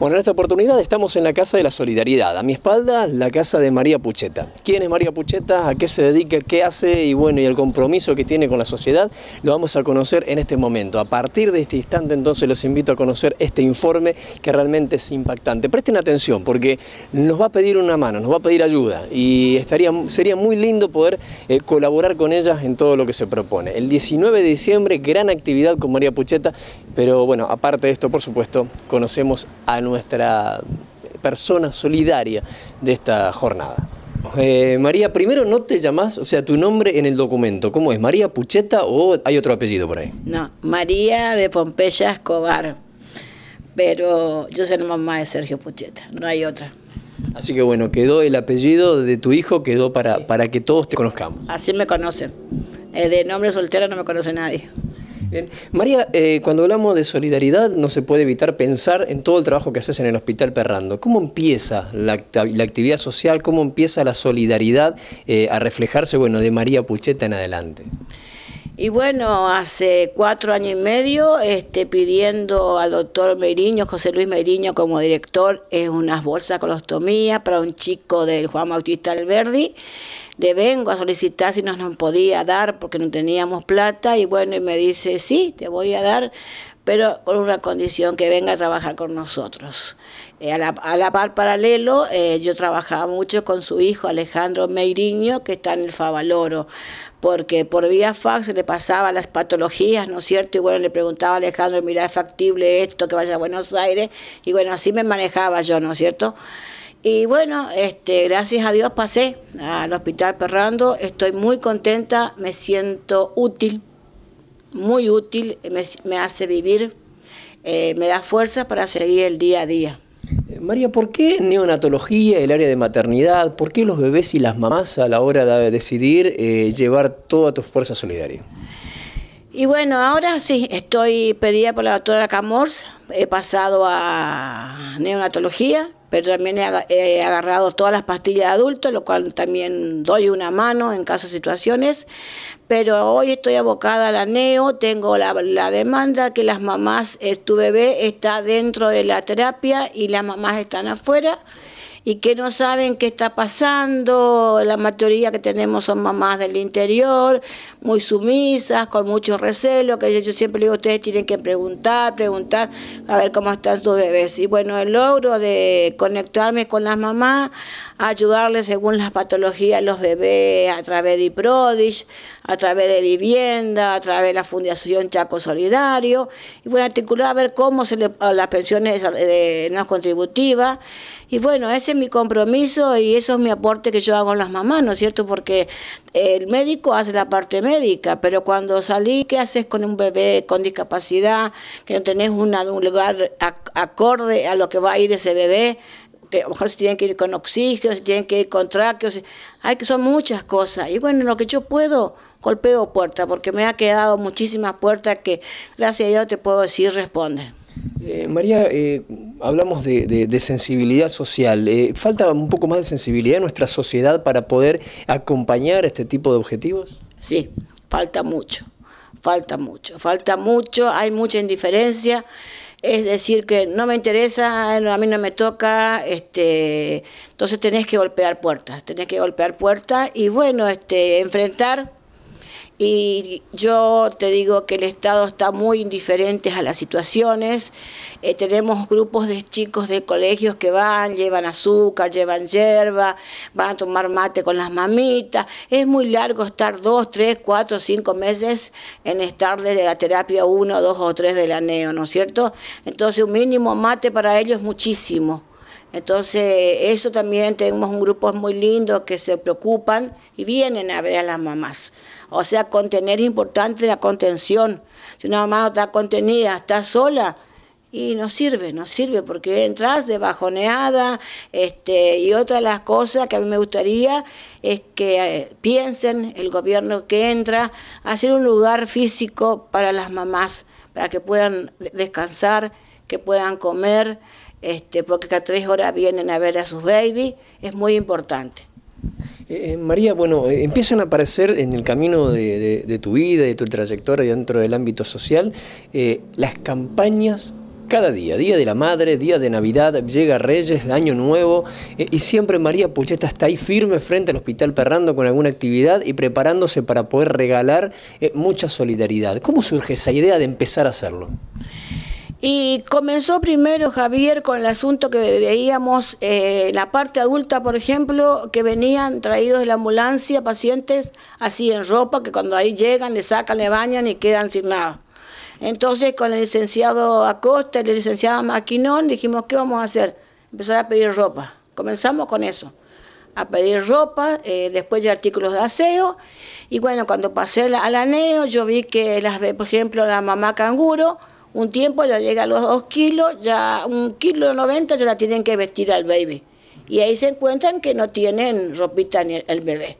Bueno, en esta oportunidad estamos en la Casa de la Solidaridad. A mi espalda, la casa de María Pucheta. ¿Quién es María Pucheta? ¿A qué se dedica? ¿Qué hace? Y bueno, y el compromiso que tiene con la sociedad lo vamos a conocer en este momento. A partir de este instante, entonces, los invito a conocer este informe que realmente es impactante. Presten atención porque nos va a pedir una mano, nos va a pedir ayuda y estaría, sería muy lindo poder eh, colaborar con ellas en todo lo que se propone. El 19 de diciembre, gran actividad con María Pucheta, pero bueno, aparte de esto, por supuesto, conocemos a nuestra persona solidaria de esta jornada. Eh, María, primero no te llamás, o sea, tu nombre en el documento, ¿cómo es? ¿María Pucheta o hay otro apellido por ahí? No, María de Pompeya Escobar, pero yo soy la mamá de Sergio Pucheta, no hay otra. Así que bueno, quedó el apellido de tu hijo, quedó para, para que todos te conozcamos. Así me conocen. Eh, de nombre soltera no me conoce nadie. María, eh, cuando hablamos de solidaridad no se puede evitar pensar en todo el trabajo que haces en el Hospital Perrando. ¿Cómo empieza la, actividad social, cómo empieza la solidaridad eh, a reflejarse bueno, de María Pucheta en adelante? Y bueno, hace cuatro años y medio este, pidiendo al doctor Meiriño, José Luis Meiriño como director, unas bolsas de colostomía para un chico del Juan Bautista Alberdi. Le vengo a solicitar si nos, nos podía dar porque no teníamos plata y bueno, y me dice, sí, te voy a dar, pero con una condición que venga a trabajar con nosotros. Eh, a, la, par paralelo, eh, yo trabajaba mucho con su hijo Alejandro Meiriño, que está en el Favaloro, porque por vía fax le pasaba las patologías, ¿no es cierto? Y bueno, le preguntaba a Alejandro, mira, ¿es factible esto que vaya a Buenos Aires? Y bueno, así me manejaba yo, ¿no es cierto? Y bueno, este, gracias a Dios pasé al Hospital Perrando, estoy muy contenta, me siento útil, muy útil, me, hace vivir, eh, me da fuerza para seguir el día a día. María, ¿por qué neonatología, el área de maternidad? ¿Por qué los bebés y las mamás a la hora de decidir eh, llevar toda tu fuerza solidaria? Y bueno, ahora sí, estoy pedida por la doctora Camors, he pasado a neonatología, pero también he, agarrado todas las pastillas de adultos, lo cual también doy una mano en casos de situaciones, pero hoy estoy abocada a la neo, tengo la, la demanda que las mamás, tu bebé está dentro de la terapia y las mamás están afuera y que no saben qué está pasando. La mayoría que tenemos son mamás del interior, muy sumisas, con mucho recelo, que yo siempre digo, ustedes tienen que preguntar, preguntar, a ver cómo están sus bebés. Y bueno, el logro de conectarme con las mamás, ayudarles según las patologías los bebés a través de IPRODIS, a través de vivienda, a través de la Fundación Chaco Solidario, y bueno, articular a ver cómo se le, las pensiones de, no contributivas. Y bueno, ese es mi compromiso y eso es mi aporte que yo hago en las mamás, ¿no es cierto? Porque el médico hace la parte médica, pero cuando salí, ¿qué haces con un bebé con discapacidad? Que no tenés un lugar acorde a lo que va a ir ese bebé que a lo mejor se tienen que ir con oxígeno, se tienen que ir con tráqueos, hay que son muchas cosas. Y bueno, lo que yo puedo, golpeo puertas, porque me ha quedado muchísimas puertas que gracias a Dios te puedo decir responden. Eh, María, eh, hablamos de, sensibilidad social. Eh, ¿Falta un poco más de sensibilidad en nuestra sociedad para poder acompañar este tipo de objetivos? Sí, falta mucho, falta mucho, falta mucho, hay mucha indiferencia. Es decir, que no me interesa, a mí no me toca, este, entonces tenés que golpear puertas, tenés que golpear puertas y bueno, este, enfrentar y yo te digo que el Estado está muy indiferente a las situaciones. Eh, tenemos grupos de chicos de colegios que van, llevan azúcar, llevan hierba, van a tomar mate con las mamitas. Es muy largo estar dos, tres, cuatro, cinco meses en estar desde la terapia uno, dos o tres de la neo, ¿no es cierto? Entonces un mínimo mate para ellos es muchísimo. Entonces, eso también tenemos un grupo muy lindo que se preocupan y vienen a ver a las mamás. O sea, contener es importante la contención. Si una mamá no está contenida, está sola, y no sirve, no sirve porque entras de bajoneada este, y otra de las cosas que a mí me gustaría es que eh, piensen el gobierno que entra hacer un lugar físico para las mamás, para que puedan descansar, que puedan comer, este, porque cada tres horas vienen a ver a sus babies, es muy importante. Eh, María, bueno, eh, empiezan a aparecer en el camino de, tu vida, de tu trayectoria dentro del ámbito social, eh, las campañas cada día, Día de la Madre, Día de Navidad, llega Reyes, Año Nuevo, eh, y siempre María Pucheta está ahí firme frente al Hospital Perrando con alguna actividad y preparándose para poder regalar eh, mucha solidaridad. ¿Cómo surge esa idea de empezar a hacerlo? Y comenzó primero Javier con el asunto que veíamos eh, la parte adulta, por ejemplo, que venían traídos de la ambulancia pacientes así en ropa, que cuando ahí llegan, le sacan, le bañan y quedan sin nada. Entonces con el licenciado Acosta y la licenciada Maquinón dijimos, ¿qué vamos a hacer? Empezar a pedir ropa. Comenzamos con eso, a pedir ropa, eh, después de artículos de aseo. Y bueno, cuando pasé al aneo, yo vi que, las, por ejemplo, la mamá canguro, un tiempo ya llega a los dos kilos, ya un kilo de 90 ya la tienen que vestir al baby. Y ahí se encuentran que no tienen ropita ni el bebé.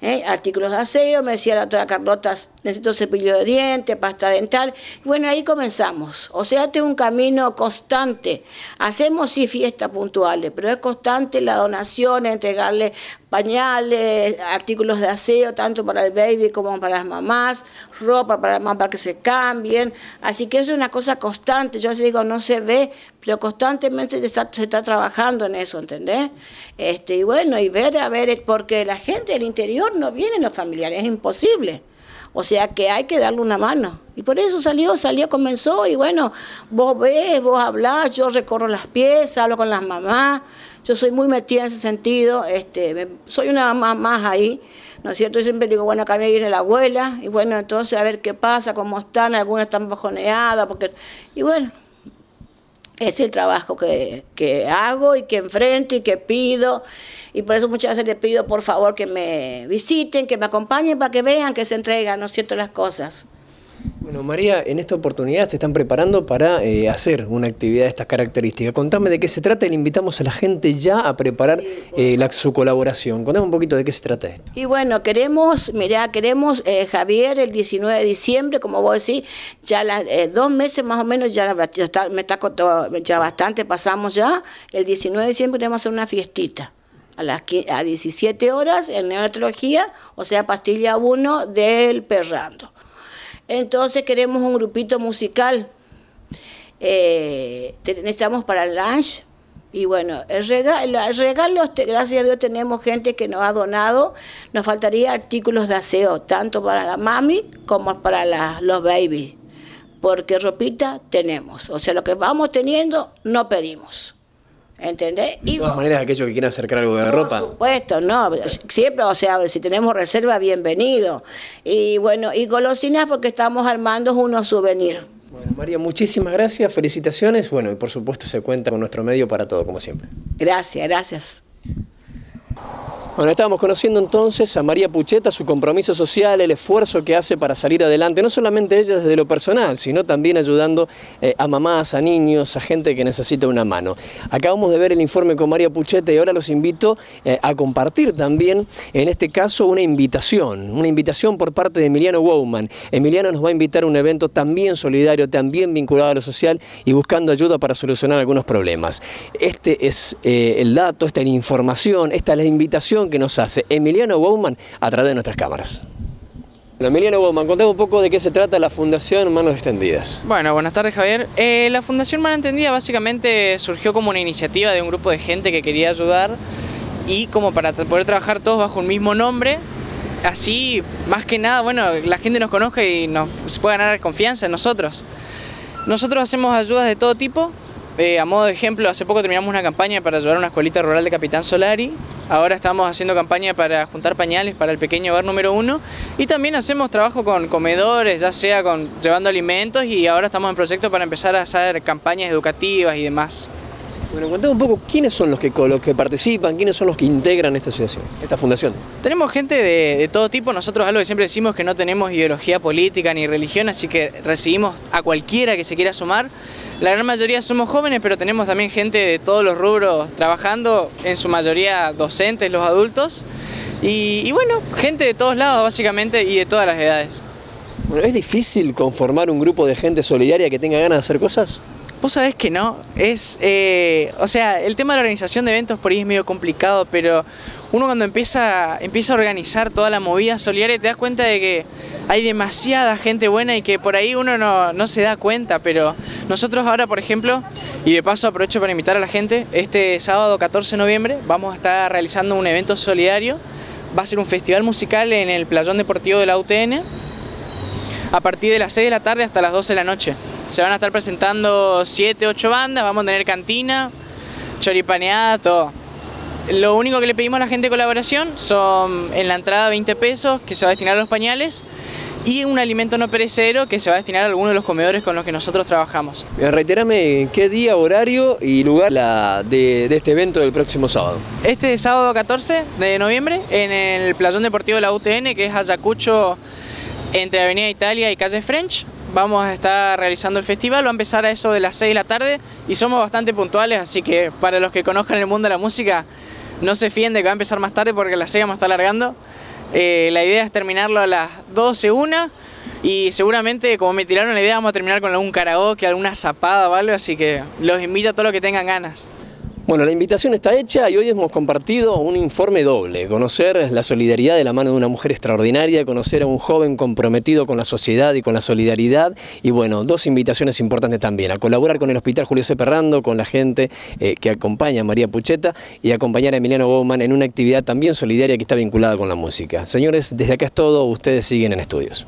¿Eh? artículos de aseo, me decía la doctora Carlota, necesito cepillo de dientes, pasta dental. Bueno, ahí comenzamos. O sea, este es un camino constante. Hacemos sí fiestas puntuales, pero es constante la donación, entregarle pañales, artículos de aseo, tanto para el baby como para las mamás, ropa para las mamás para que se cambien. Así que eso es una cosa constante. Yo a digo, no se ve, pero constantemente se está, trabajando en eso, ¿entendés? Este, y bueno, y ver, a ver, porque la gente del interior no viene los familiares, es imposible. O sea que hay que darle una mano. Y por eso salió, salió, comenzó. Y bueno, vos ves, vos hablás, yo recorro las piezas, hablo con las mamás. Yo soy muy metida en ese sentido, este, soy una mamá más ahí, ¿no es cierto? Yo siempre digo, bueno, acá me viene la abuela, y bueno, entonces a ver qué pasa, cómo están, algunas están bajoneadas, porque... Y bueno, es el trabajo que, que hago y que enfrento y que pido. Y por eso muchas veces les pido, por favor, que me visiten, que me acompañen para que vean que se entregan, ¿no cierto?, las cosas. Bueno, María, en esta oportunidad se están preparando para eh, hacer una actividad de estas características. Contame de qué se trata y le invitamos a la gente ya a preparar eh, su colaboración. Contame un poquito de qué se trata esto. Y bueno, queremos, mira, queremos, eh, Javier, el 19 de diciembre, como vos decís, ya las dos meses más o menos, ya, está, me está ya bastante, pasamos ya. El 19 de diciembre queremos hacer una fiestita a las a 17 horas en neonatología, o sea, pastilla 1 del Perrando. Entonces queremos un grupito musical. Eh, necesitamos para el lunch. Y bueno, el regalo, el regalo, gracias a Dios tenemos gente que nos ha donado. Nos faltaría artículos de aseo, tanto para la mami como para los babies. Porque ropita tenemos. O sea, lo que vamos teniendo, no pedimos. ¿Entendés? De todas maneras, aquellos que quieran acercar algo de ropa. Por supuesto, no. Siempre, o sea, si tenemos reserva, bienvenido. Y bueno, y golosinas porque estamos armando unos souvenirs. Bueno, María, muchísimas gracias, felicitaciones. Bueno, y por supuesto se cuenta con nuestro medio para todo, como siempre. Gracias, gracias. Bueno, estábamos conociendo entonces a María Pucheta, su compromiso social, el esfuerzo que hace para salir adelante, no solamente ella desde lo personal, sino también ayudando eh, a mamás, a niños, a gente que necesita una mano. Acabamos de ver el informe con María Pucheta y ahora los invito eh, a compartir también, en este caso, una invitación, una invitación por parte de Emiliano Wowman. Emiliano nos va a invitar a un evento también solidario, también vinculado a lo social y buscando ayuda para solucionar algunos problemas. Este es eh, el dato, esta es la información, esta es la invitación que nos hace Emiliano Bowman a través de nuestras cámaras. Emiliano Bowman, contame un poco de qué se trata la Fundación Manos Extendidas. Bueno, buenas tardes Javier. Eh, la Fundación Manos Extendidas básicamente surgió como una iniciativa de un grupo de gente que quería ayudar y como para poder trabajar todos bajo un mismo nombre, así más que nada, bueno, la gente nos conozca y nos se pueda ganar confianza en nosotros. Nosotros hacemos ayudas de todo tipo, eh, a modo de ejemplo, hace poco terminamos una campaña para ayudar a una escuelita rural de Capitán Solari. Ahora estamos haciendo campaña para juntar pañales para el pequeño hogar número uno. Y también hacemos trabajo con comedores, ya sea con llevando alimentos y ahora estamos en proyecto para empezar a hacer campañas educativas y demás. Bueno, contame un poco quiénes son los que, los que participan, quiénes son los que integran esta asociación, esta fundación. Tenemos gente de, de, todo tipo, nosotros algo que siempre decimos que no tenemos ideología política ni religión, así que recibimos a cualquiera que se quiera sumar. La gran mayoría somos jóvenes, pero tenemos también gente de todos los rubros trabajando, en su mayoría docentes, los adultos. Y, bueno, gente de todos lados básicamente y de todas las edades. Bueno, ¿Es difícil conformar un grupo de gente solidaria que tenga ganas de hacer cosas? Vos sabés que no, es, eh, o sea, el tema de la organización de eventos por ahí es medio complicado, pero uno cuando empieza, empieza a organizar toda la movida solidaria te das cuenta de que hay demasiada gente buena y que por ahí uno no, no se da cuenta, pero, Nosotros ahora, por ejemplo, y de paso aprovecho para invitar a la gente, este sábado 14 de noviembre vamos a estar realizando un evento solidario. Va a ser un festival musical en el Playón Deportivo de la UTN a partir de las 6 de la tarde hasta las 12 de la noche. Se van a estar presentando 7, 8 bandas, vamos a tener cantina, choripaneada, todo. Lo único que le pedimos a la gente de colaboración son en la entrada 20 pesos que se va a destinar a los pañales y un alimento no perecero que se va a destinar a alguno de los comedores con los que nosotros trabajamos. Reiterame qué día, horario y lugar de, de, este evento del próximo sábado. Este sábado 14 de noviembre en el Playón Deportivo de la UTN, que es Ayacucho entre Avenida Italia y Calle French. Vamos a estar realizando el festival, va a empezar a eso de las 6 de la tarde y somos bastante puntuales, así que para los que conozcan el mundo de la música, no se fíen de que va a empezar más tarde porque la 6 vamos a estar alargando. Eh, la idea es terminarlo a las 12, una y seguramente como me tiraron la idea vamos a terminar con algún karaoke, alguna zapada o algo, así que los invito a todos los que tengan ganas. Bueno, la invitación está hecha y hoy hemos compartido un informe doble, conocer la solidaridad de la mano de una mujer extraordinaria, conocer a un joven comprometido con la sociedad y con la solidaridad y bueno, dos invitaciones importantes también, a colaborar con el Hospital Julio C. Perrando, con la gente eh, que acompaña a María Pucheta y acompañar a Emiliano Bowman en una actividad también solidaria que está vinculada con la música. Señores, desde acá es todo, ustedes siguen en estudios.